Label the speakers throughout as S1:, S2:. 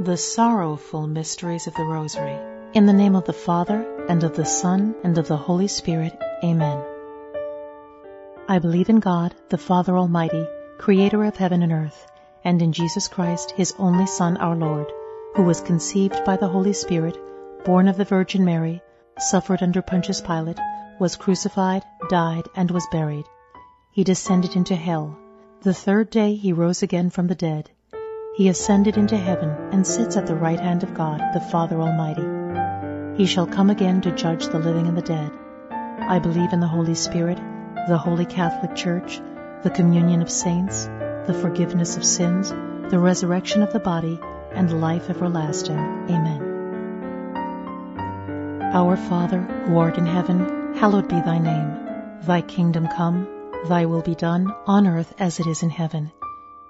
S1: The sorrowful mysteries of the Rosary. In the name of the Father, and of the Son, and of the Holy Spirit. Amen. I believe in God, the Father Almighty, creator of heaven and earth, and in Jesus Christ, his only Son, our Lord, who was conceived by the Holy Spirit, born of the Virgin Mary, suffered under Pontius Pilate, was crucified, died, and was buried. He descended into hell. The third day he rose again from the dead. He ascended into heaven and sits at the right hand of God, the Father Almighty. He shall come again to judge the living and the dead. I believe in the Holy Spirit, the Holy Catholic Church, the communion of saints, the forgiveness of sins, the resurrection of the body, and life everlasting. Amen. Our Father, who art in heaven, hallowed be thy name. Thy kingdom come, thy will be done, on earth as it is in heaven.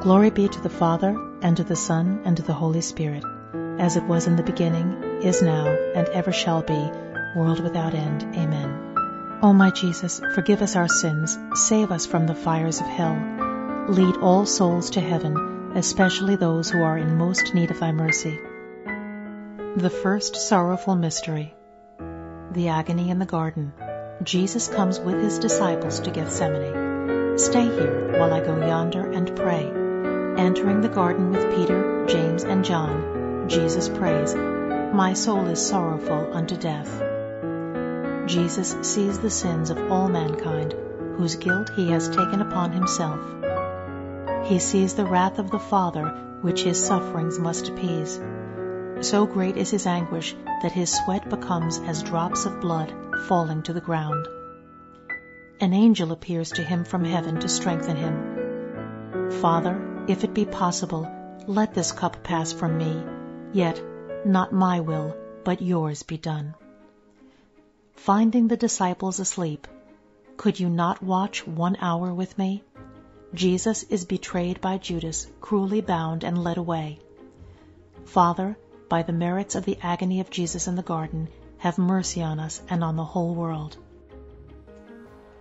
S1: Glory be to the Father, and to the Son, and to the Holy Spirit, as it was in the beginning, is now, and ever shall be, world without end. Amen. O my Jesus, forgive us our sins, save us from the fires of hell. Lead all souls to heaven, especially those who are in most need of thy mercy. The first sorrowful mystery. The agony in the garden. Jesus comes with his disciples to Gethsemane. Stay here while I go yonder and pray. Entering the garden with Peter, James, and John, Jesus prays, My soul is sorrowful unto death. Jesus sees the sins of all mankind, whose guilt he has taken upon himself. He sees the wrath of the Father, which his sufferings must appease. So great is his anguish that his sweat becomes as drops of blood falling to the ground. An angel appears to him from heaven to strengthen him. Father, if it be possible, let this cup pass from me, yet not my will, but yours be done. Finding the disciples asleep, could you not watch one hour with me? Jesus is betrayed by Judas, cruelly bound and led away. Father, by the merits of the agony of Jesus in the garden, have mercy on us and on the whole world.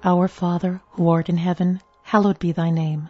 S1: Our Father, who art in heaven, hallowed be thy name.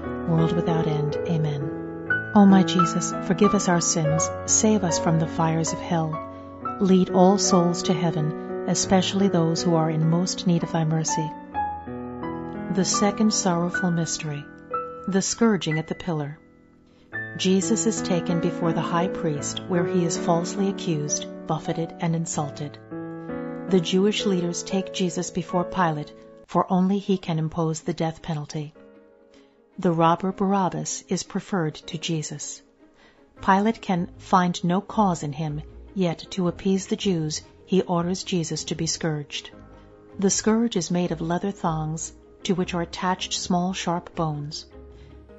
S1: world without end. Amen. O my Jesus, forgive us our sins, save us from the fires of hell. Lead all souls to heaven, especially those who are in most need of thy mercy. The second sorrowful mystery the scourging at the pillar. Jesus is taken before the high priest where he is falsely accused, buffeted, and insulted. The Jewish leaders take Jesus before Pilate, for only he can impose the death penalty. The robber Barabbas is preferred to Jesus. Pilate can find no cause in him, yet to appease the Jews, he orders Jesus to be scourged. The scourge is made of leather thongs, to which are attached small sharp bones.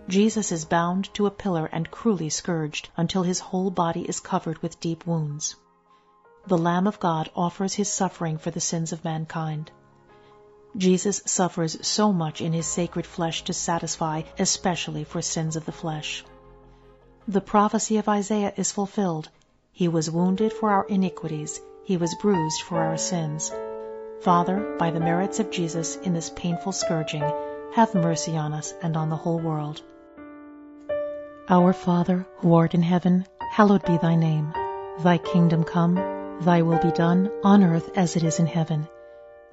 S1: Jesus is bound to a pillar and cruelly scourged until his whole body is covered with deep wounds. The Lamb of God offers his suffering for the sins of mankind. Jesus suffers so much in his sacred flesh to satisfy, especially for sins of the flesh. The prophecy of Isaiah is fulfilled. He was wounded for our iniquities, he was bruised for our sins. Father, by the merits of Jesus in this painful scourging, have mercy on us and on the whole world. Our Father, who art in heaven, hallowed be thy name. Thy kingdom come, thy will be done, on earth as it is in heaven.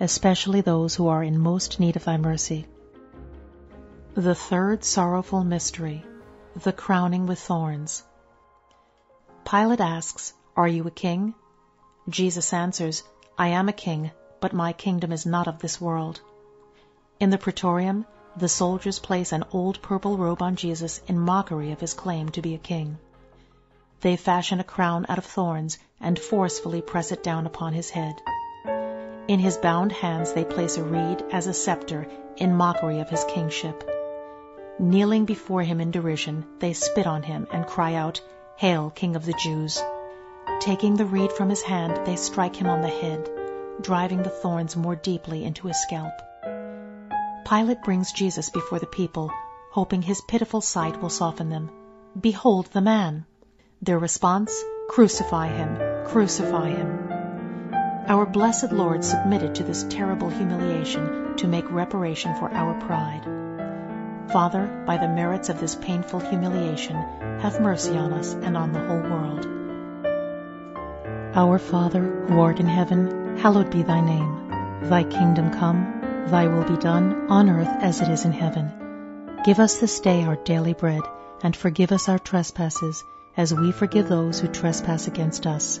S1: especially those who are in most need of thy mercy. The third sorrowful mystery, the crowning with thorns. Pilate asks, Are you a king? Jesus answers, I am a king, but my kingdom is not of this world. In the praetorium, the soldiers place an old purple robe on Jesus in mockery of his claim to be a king. They fashion a crown out of thorns and forcefully press it down upon his head. In his bound hands they place a reed as a scepter in mockery of his kingship. Kneeling before him in derision, they spit on him and cry out, Hail, King of the Jews! Taking the reed from his hand, they strike him on the head, driving the thorns more deeply into his scalp. Pilate brings Jesus before the people, hoping his pitiful sight will soften them. Behold the man! Their response, Crucify him, crucify him. Our blessed Lord submitted to this terrible humiliation to make reparation for our pride. Father, by the merits of this painful humiliation, have mercy on us and on the whole world. Our Father, who art in heaven, hallowed be thy name. Thy kingdom come, thy will be done, on earth as it is in heaven. Give us this day our daily bread, and forgive us our trespasses, as we forgive those who trespass against us.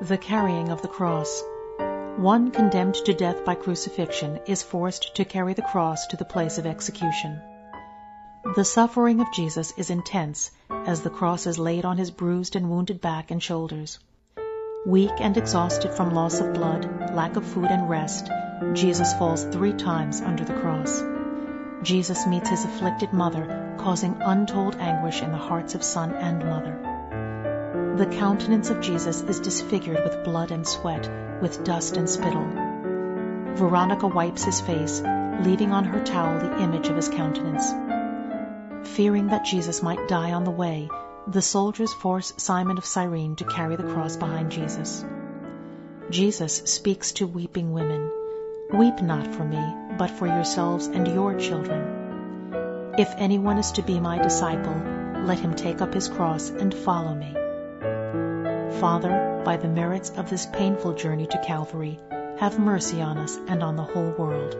S1: the carrying of the cross. One condemned to death by crucifixion is forced to carry the cross to the place of execution. The suffering of Jesus is intense as the cross is laid on his bruised and wounded back and shoulders. Weak and exhausted from loss of blood, lack of food and rest, Jesus falls three times under the cross. Jesus meets his afflicted mother, causing untold anguish in the hearts of son and mother. The countenance of Jesus is disfigured with blood and sweat, with dust and spittle. Veronica wipes his face, leaving on her towel the image of his countenance. Fearing that Jesus might die on the way, the soldiers force Simon of Cyrene to carry the cross behind Jesus. Jesus speaks to weeping women, Weep not for me, but for yourselves and your children. If anyone is to be my disciple, let him take up his cross and follow me. Father, by the merits of this painful journey to Calvary, have mercy on us and on the whole world.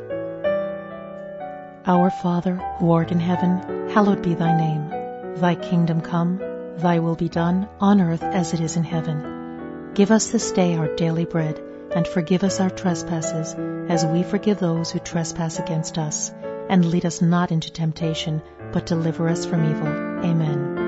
S1: Our Father, who art in heaven, hallowed be thy name. Thy kingdom come, thy will be done, on earth as it is in heaven. Give us this day our daily bread, and forgive us our trespasses, as we forgive those who trespass against us. And lead us not into temptation, but deliver us from evil. Amen.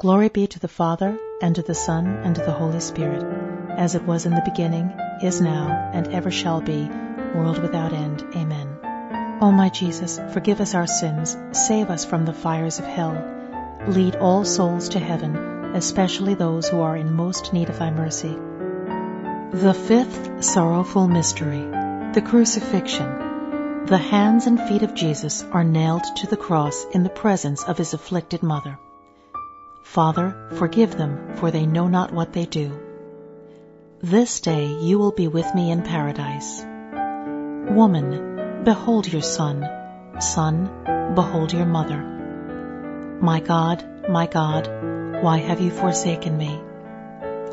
S1: Glory be to the Father, and to the Son, and to the Holy Spirit, as it was in the beginning, is now, and ever shall be, world without end. Amen. O my Jesus, forgive us our sins, save us from the fires of hell, lead all souls to heaven, especially those who are in most need of thy mercy. The fifth sorrowful mystery, the crucifixion. The hands and feet of Jesus are nailed to the cross in the presence of his afflicted mother. Father, forgive them, for they know not what they do. This day you will be with me in paradise. Woman, behold your son. Son, behold your mother. My God, my God, why have you forsaken me?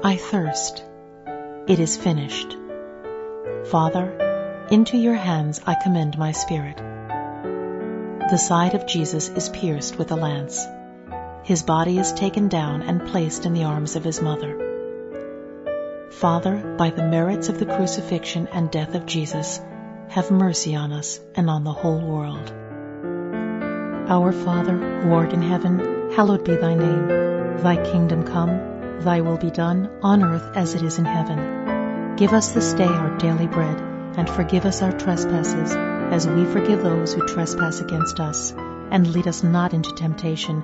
S1: I thirst. It is finished. Father, into your hands I commend my spirit. The side of Jesus is pierced with a lance. His body is taken down and placed in the arms of his mother. Father, by the merits of the crucifixion and death of Jesus, have mercy on us and on the whole world. Our Father, who art in heaven, hallowed be thy name. Thy kingdom come, Thy will be done on earth as it is in heaven. Give us this day our daily bread, and forgive us our trespasses, as we forgive those who trespass against us. And lead us not into temptation,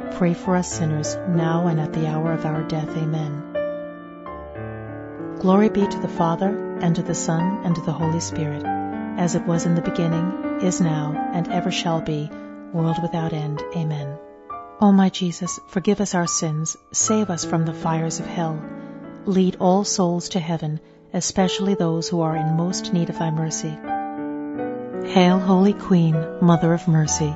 S1: pray for us sinners, now and at the hour of our death. Amen. Glory be to the Father, and to the Son, and to the Holy Spirit, as it was in the beginning, is now, and ever shall be, world without end. Amen. O my Jesus, forgive us our sins, save us from the fires of hell. Lead all souls to heaven, especially those who are in most need of thy mercy. Hail, Holy Queen, Mother of Mercy.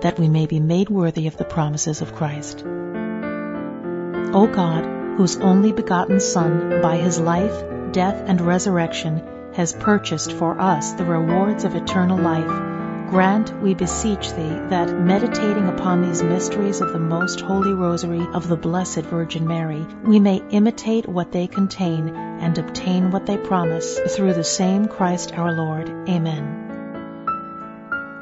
S1: that we may be made worthy of the promises of Christ. O God, whose only begotten Son, by his life, death, and resurrection, has purchased for us the rewards of eternal life, grant, we beseech thee, that, meditating upon these mysteries of the most holy rosary of the Blessed Virgin Mary, we may imitate what they contain and obtain what they promise, through the same Christ our Lord. Amen.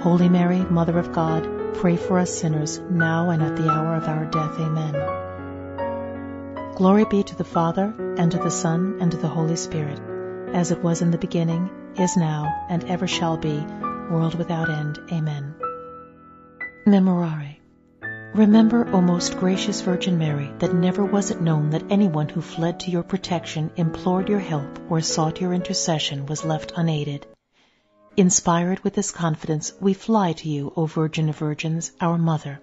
S1: Holy Mary, Mother of God, pray for us sinners, now and at the hour of our death. Amen. Glory be to the Father, and to the Son, and to the Holy Spirit as it was in the beginning, is now, and ever shall be, world without end. Amen. Memorare. Remember, O most gracious Virgin Mary, that never was it known that anyone who fled to your protection, implored your help, or sought your intercession was left unaided. Inspired with this confidence, we fly to you, O Virgin of Virgins, our Mother.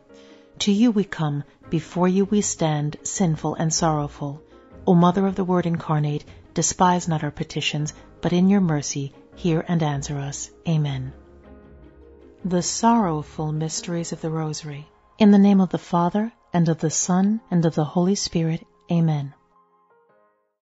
S1: To you we come, before you we stand, sinful and sorrowful. O Mother of the Word incarnate, despise not our petitions, but in your mercy hear and answer us. Amen. The Sorrowful Mysteries of the Rosary. In the name of the Father, and of the Son, and of the Holy Spirit. Amen.